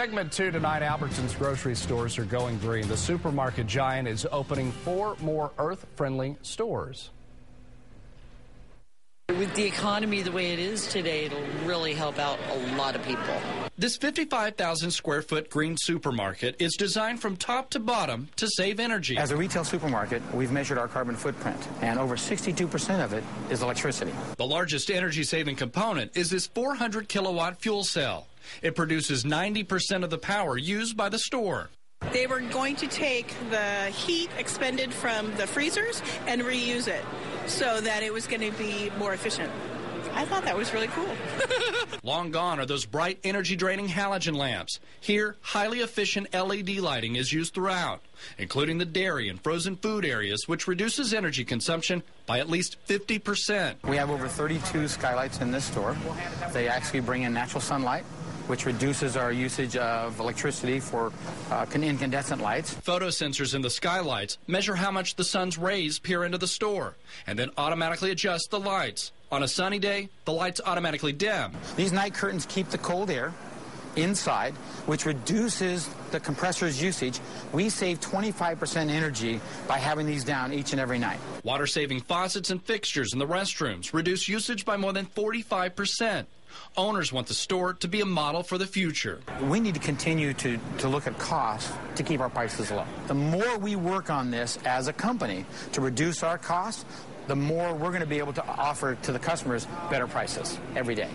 Segment two tonight, Albertsons grocery stores are going green. The supermarket giant is opening four more earth-friendly stores. With the economy the way it is today, it'll really help out a lot of people. This 55,000 square foot green supermarket is designed from top to bottom to save energy. As a retail supermarket, we've measured our carbon footprint, and over 62% of it is electricity. The largest energy saving component is this 400 kilowatt fuel cell. It produces 90% of the power used by the store. They were going to take the heat expended from the freezers and reuse it so that it was going to be more efficient. I thought that was really cool. Long gone are those bright, energy draining halogen lamps. Here, highly efficient LED lighting is used throughout, including the dairy and frozen food areas, which reduces energy consumption by at least 50%. We have over 32 skylights in this store. They actually bring in natural sunlight which reduces our usage of electricity for uh, incandescent lights. Photo sensors in the skylights measure how much the sun's rays peer into the store and then automatically adjust the lights. On a sunny day, the lights automatically dim. These night curtains keep the cold air inside, which reduces the compressor's usage. We save 25% energy by having these down each and every night. Water saving faucets and fixtures in the restrooms reduce usage by more than 45%. Owners want the store to be a model for the future. We need to continue to, to look at costs to keep our prices low. The more we work on this as a company to reduce our costs, the more we're going to be able to offer to the customers better prices every day.